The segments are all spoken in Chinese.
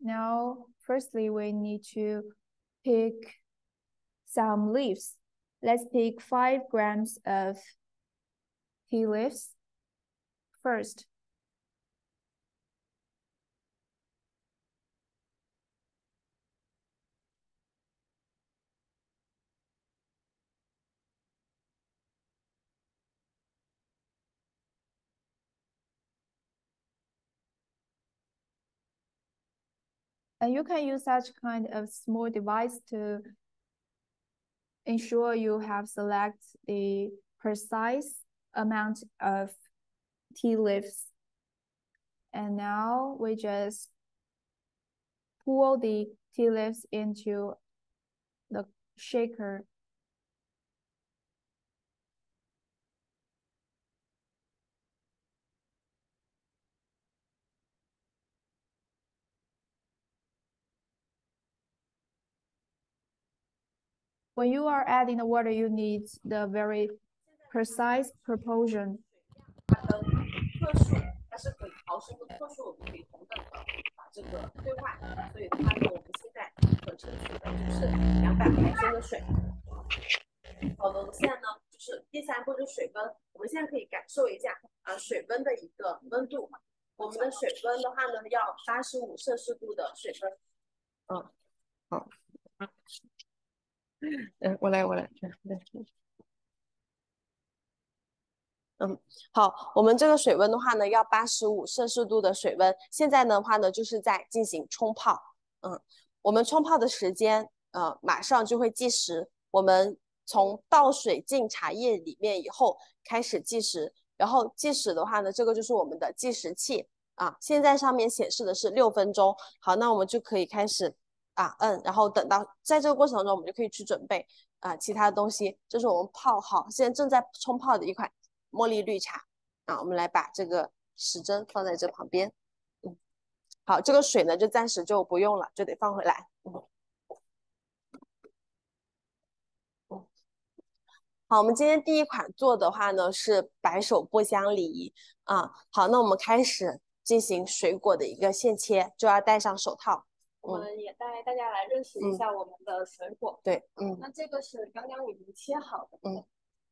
Now, firstly, we need to pick some leaves. Let's pick five grams of tea leaves first. And you can use such kind of small device to ensure you have select the precise amount of tea leaves. And now we just pour the tea leaves into the shaker when you are adding the water, you need the very precise proportion. 嗯，我来，我来，我来，嗯，好，我们这个水温的话呢，要八十五摄氏度的水温。现在的话呢，就是在进行冲泡。嗯，我们冲泡的时间，呃，马上就会计时。我们从倒水进茶叶里面以后开始计时，然后计时的话呢，这个就是我们的计时器啊。现在上面显示的是六分钟。好，那我们就可以开始。啊，嗯，然后等到在这个过程中，我们就可以去准备啊其他的东西。这是我们泡好，现在正在冲泡的一款茉莉绿茶啊。我们来把这个时针放在这旁边，嗯，好，这个水呢就暂时就不用了，就得放回来。嗯，好，我们今天第一款做的话呢是白手波香梨啊。好，那我们开始进行水果的一个现切，就要戴上手套。我们也带大家来认识一下我们的水果。对，嗯。那这个是刚刚已经切好的。嗯，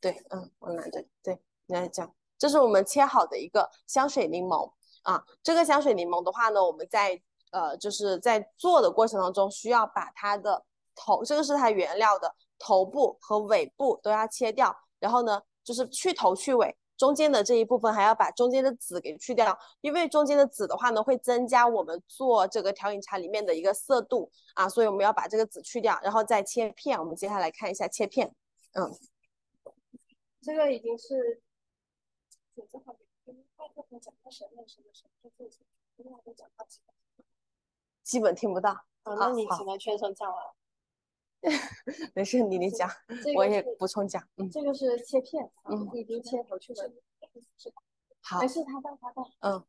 对，嗯，我拿着。对，你来讲，这是我们切好的一个香水柠檬啊。这个香水柠檬的话呢，我们在呃就是在做的过程当中，需要把它的头，这个是它原料的头部和尾部都要切掉，然后呢就是去头去尾。中间的这一部分还要把中间的籽给去掉，因为中间的籽的话呢，会增加我们做这个调饮茶里面的一个色度啊，所以我们要把这个籽去掉，然后再切片。我们接下来看一下切片，嗯，这个已经是，基本听不到。啊，那你只能全程讲完。没事，你你讲，我也补充讲。嗯，这个是切片，嗯，已经切头去了。好，没事，他带他带。嗯，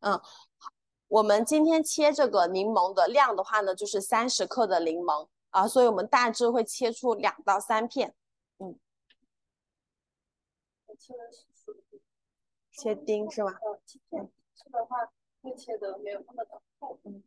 嗯，好，我们今天切这个柠檬的量的话呢，就是三十克的柠檬啊，所以我们大致会切出两到三片。嗯，切丁是吗？嗯，切片，切的话会切的没有那么的厚。嗯。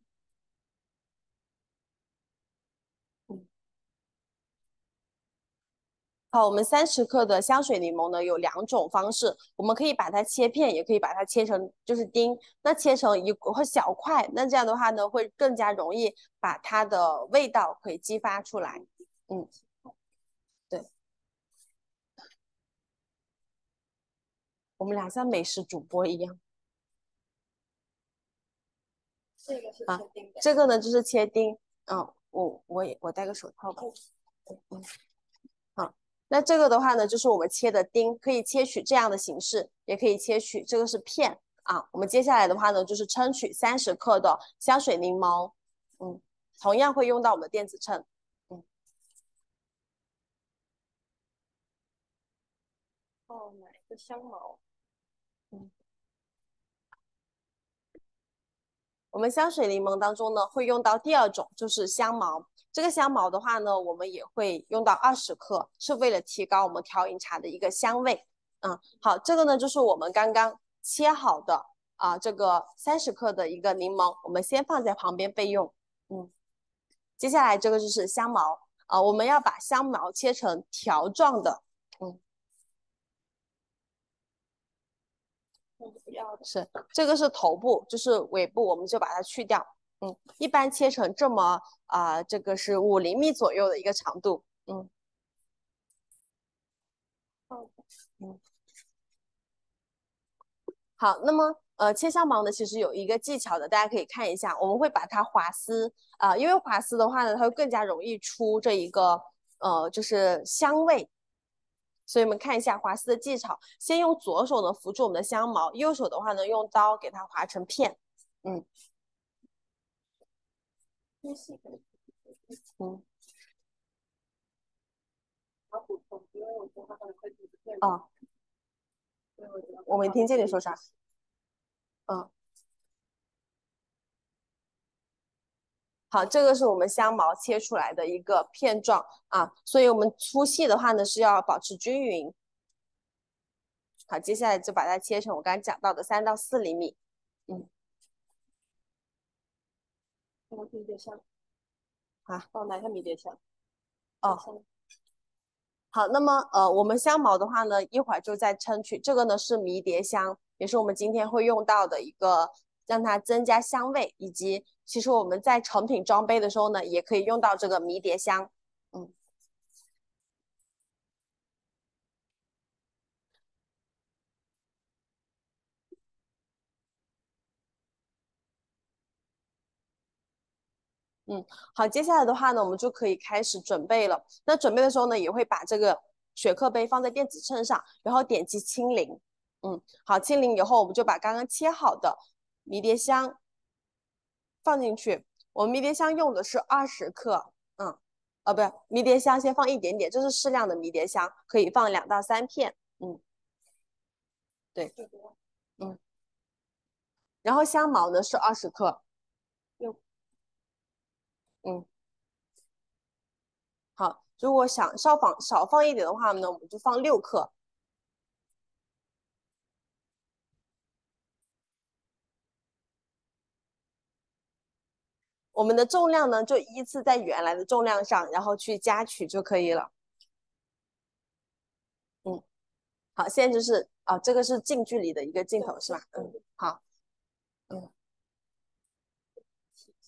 好，我们三十克的香水柠檬呢有两种方式，我们可以把它切片，也可以把它切成就是丁。那切成一或小块，那这样的话呢会更加容易把它的味道可以激发出来。嗯，对。我们俩像美食主播一样。这个是切丁这个呢就是切丁。嗯，我我也我戴个手套吧。嗯。那这个的话呢，就是我们切的丁，可以切取这样的形式，也可以切取这个是片啊。我们接下来的话呢，就是称取三十克的香水柠檬，嗯，同样会用到我们的电子秤，嗯。哦，买一个香茅，嗯。我们香水柠檬当中呢，会用到第二种，就是香茅。这个香茅的话呢，我们也会用到二十克，是为了提高我们调饮茶的一个香味。嗯，好，这个呢就是我们刚刚切好的啊这个三十克的一个柠檬，我们先放在旁边备用。嗯，接下来这个就是香茅啊，我们要把香茅切成条状的。嗯，不要的是这个是头部，就是尾部，我们就把它去掉。嗯，一般切成这么啊、这个是五厘米左右的一个长度。嗯嗯，好，那么呃切香茅呢，其实有一个技巧的，大家可以看一下，我们会把它划丝啊、因为划丝的话呢，它会更加容易出这一个呃就是香味。所以我们看一下划丝的技巧，先用左手呢扶住我们的香茅，右手的话呢用刀给它划成片。嗯嗯好补充，因为我觉得它可能会煮片哦，我没听见你说啥。嗯，好，这个是我们香茅切出来的一个片状啊，所以我们粗细的话呢是要保持均匀。好，接下来就把它切成我刚才讲到的三到四厘米。嗯放迷迭香，啊，放哪下迷迭香？哦，好，那么呃，我们香茅的话呢，一会儿就再称取。这个呢是迷迭香，也是我们今天会用到的一个，让它增加香味，以及其实我们在成品装杯的时候呢，也可以用到这个迷迭香。嗯，好，接下来的话呢，我们就可以开始准备了。那准备的时候呢，也会把这个雪克杯放在电子秤上，然后点击清零。嗯，好，清零以后，我们就把刚刚切好的迷迭香放进去。我们迷迭香用的是二十克，嗯，哦，不是，迷迭香先放一点点，这是适量的迷迭香，可以放两到三片。嗯，对，嗯，然后香茅呢是二十克。嗯，好，如果想稍放少放一点的话呢，我们就放六克。我们的重量呢，就依次在原来的重量上，然后去加取就可以了。嗯，好，现在就是啊，这个是近距离的一个镜头是吧？嗯，好，嗯。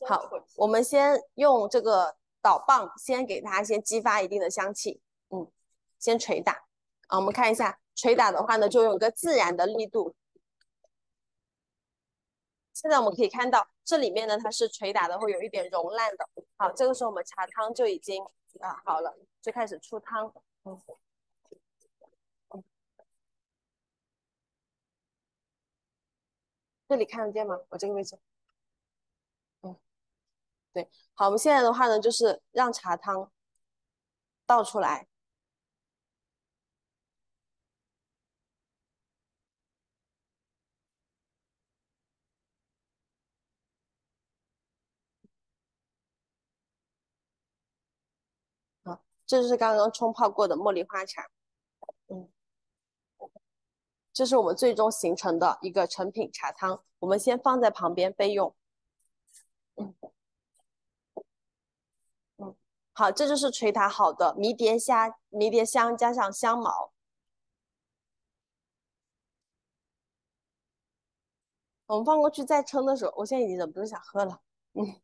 好，我们先用这个导棒，先给它先激发一定的香气，嗯，先捶打啊。我们看一下，捶打的话呢，就有一个自然的力度。现在我们可以看到，这里面呢，它是捶打的会有一点溶烂的。好，这个时候我们茶汤就已经啊好了，就开始出汤。嗯，这里看得见吗？我这个位置。对，好，我们现在的话呢，就是让茶汤倒出来。好，这就是刚刚冲泡过的茉莉花茶。嗯，这是我们最终形成的一个成品茶汤，我们先放在旁边备用。嗯。好，这就是捶打好的迷迭香，迷迭香加上香茅。我们放过去再称的时候，我现在已经忍不住想喝了。嗯，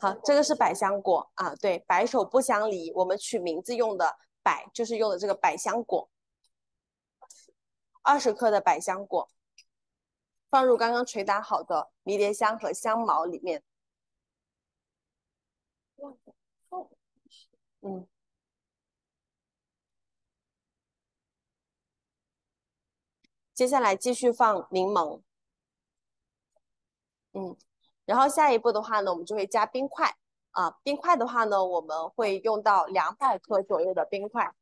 好，这个是百香果啊，对，白首不相离，我们取名字用的百就是用的这个百香果，二十克的百香果，放入刚刚捶打好的迷迭香和香茅里面。嗯，接下来继续放柠檬，嗯，然后下一步的话呢，我们就会加冰块。啊，冰块的话呢，我们会用到两百克左右的冰块，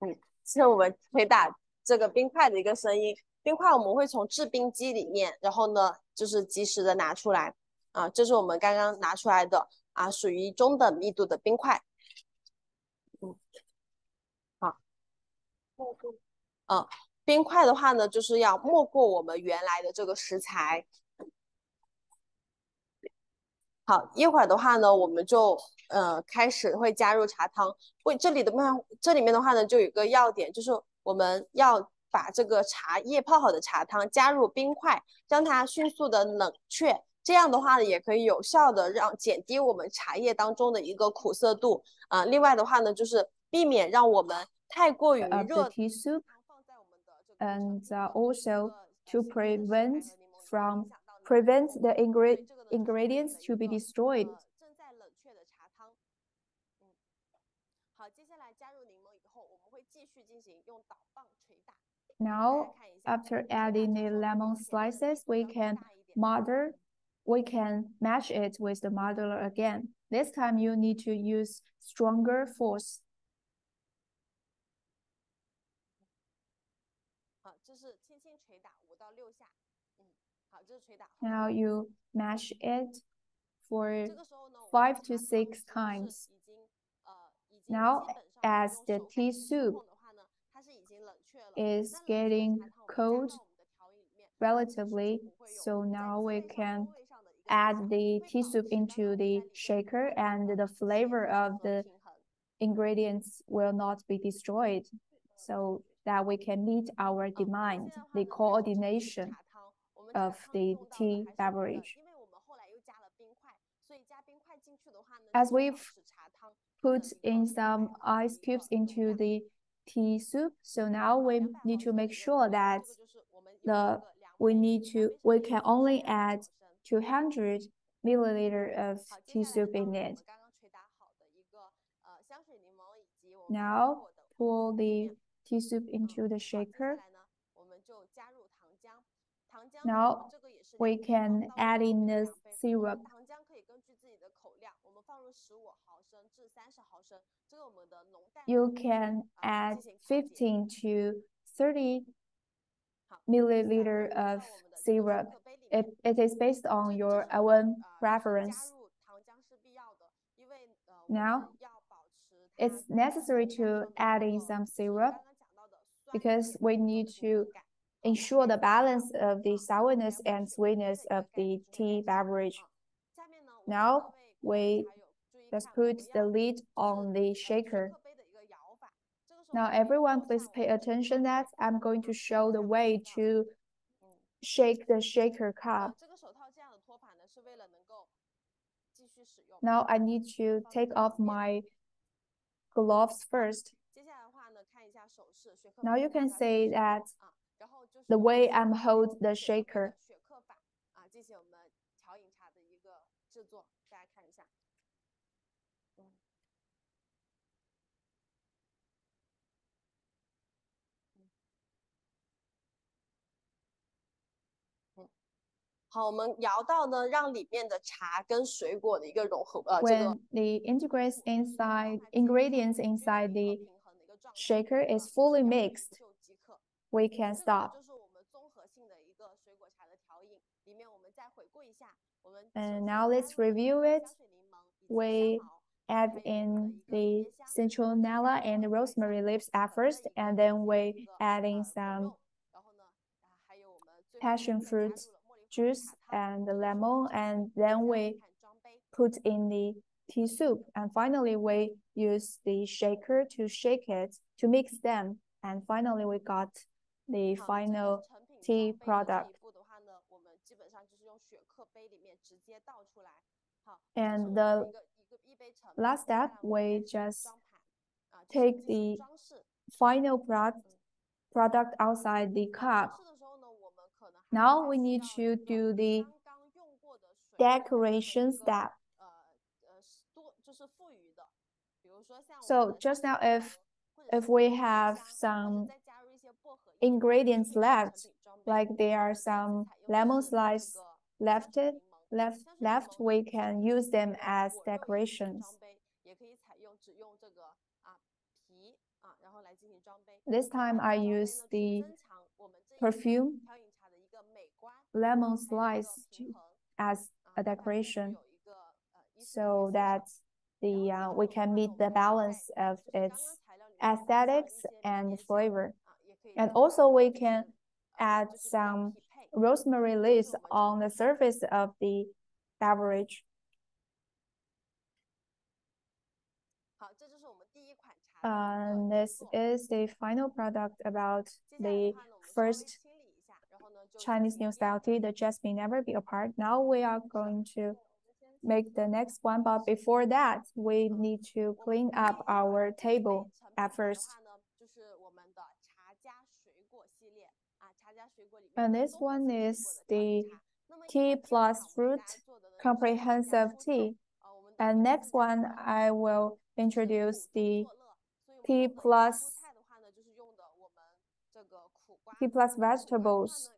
嗯，是我们捶打这个冰块的一个声音。冰块我们会从制冰机里面，然后呢，就是及时的拿出来。啊，这是我们刚刚拿出来的啊，属于中等密度的冰块。嗯，冰块的话呢，就是要没过我们原来的这个食材。好，一会儿的话呢，我们就呃开始会加入茶汤。为这里的话，这里面的话呢，就有一个要点，就是我们要把这个茶叶泡好的茶汤加入冰块，让它迅速的冷却。这样的话呢，也可以有效的让减低我们茶叶当中的一个苦涩度啊。另外的话呢，就是避免让我们太过于热。tea soup and also to prevent from prevent the ingre ingredients to be destroyed. 正在冷却的茶汤。嗯，好，接下来加入柠檬以后，我们会继续进行用捣棒捶打。 Now, after adding the lemon slices, we can mother, we can mash it with the muddler again. This time you need to use stronger force. Now you mash it for five to six times. Now, as the tea soup is getting cold relatively, so now we can add the tea soup into the shaker and the flavor of the ingredients will not be destroyed. So that we can meet our demand, the coordination of the tea beverage. As we've put in some ice cubes into the tea soup, so now we need to make sure that the we need to we can only add 200 milliliter of tea soup in it. Now pour the tea soup into the shaker. Now we can add in the syrup. You can add 15 to 30 milliliter of syrup. It, it is based on your own preference. Now, it's necessary to add in some syrup because we need to ensure the balance of the sourness and sweetness of the tea beverage. Now we just put the lid on the shaker. Now everyone please pay attention that I'm going to show the way to shake the shaker cup. Now I need to take off my gloves first now you can say that the way I'm hold the shaker. When the integrates inside ingredients inside the shaker is fully mixed, we can stop. And now let's review it. We add in the citronella and rosemary leaves at first, and then we add in some passion fruit juice and lemon, and then we put in the tea soup. And finally, we use the shaker to shake it to mix them. And finally, we got the final tea product. And the last step, we just take the final product product outside the cup. Now we need to do the decoration step. So just now, if if we have some ingredients left, like there are some lemon slices left, left, left, we can use them as decorations. This time I use the perfume lemon slice as a decoration so that the uh, we can meet the balance of its aesthetics and flavor. And also we can add some rosemary leaves on the surface of the beverage. And this is the final product about the first Chinese New Style Tea, the Jasmine Never Be Apart. Now we are going to make the next one. But before that, we need to clean up our table at first. And this one is the tea plus fruit comprehensive tea. And next one, I will introduce the tea plus tea plus vegetables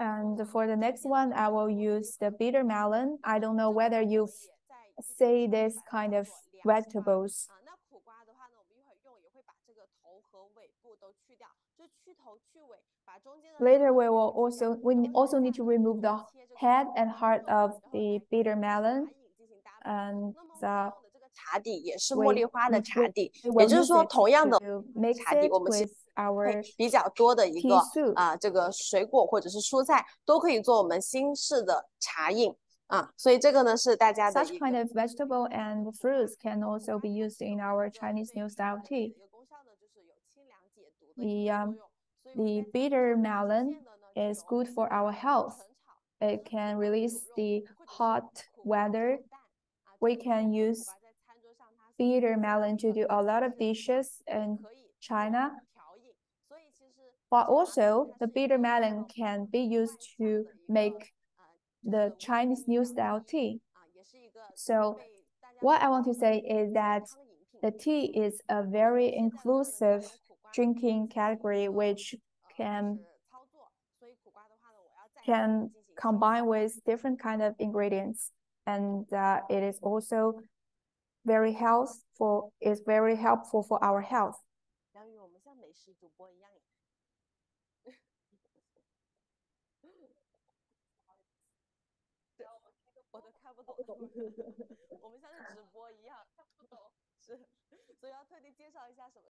And 上 for the 常 next 见的 one, 水 I 果 will 有一 use the 款 bitter melon. I don't know 这个 whether 呢 you 我也在一个 see 地方 this 把它 kind 叫 of 做凉瓜 vegetables. 啊，那苦瓜的话呢，我们一会儿用也会把这个头和尾部都去掉，就去头去尾，把中间的 Later, 核 we 也 will 去掉 also we 然 ne- 后 also 现 need 在 to 呢，我 remove 们 the 切这个 head 头 and 和 heart 肉 of 然后 the 来 bitter 和 melon. 茶饮进行搭配。 And 那么我 the 们用的这个茶底也是 we 茉莉花的 need 茶 to- 底， we 也 will 就是 use 说， it 同样的 to mix 茶底， it 我们其 with 配 our 比较多的一 tea 个 soup. 啊，这个水果或者是蔬菜都可以做我们新式的茶饮啊，所以这个呢是大家的 Such 一个 kind of vegetable and fruits can also be used in our Chinese New Style tea. 一个功效呢就是有清凉解毒的 The 一个 um, 作用。所以我 the 们在餐桌 bitter 上 melon 出现的呢就 is 有 good for our health. 橙炒 It 和 can 苦瓜 release 煮肉 the 或者是 hot 苦瓜炒 weather. 蛋啊， We 这个 can 苦 use 瓜在餐桌上它是 bitter 自然 melon 的 to do a lot of 是 dishes in 可以做 China. But also, the bitter melon can be used to make the Chinese New Style tea. So, what I want to say is that the tea is a very inclusive drinking category which can can combine with different kind of ingredients and uh, it is also very health for is very helpful for our health 我们像是直播一样，他不懂是，所以要特地介绍一下什么。